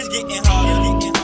It's getting harder.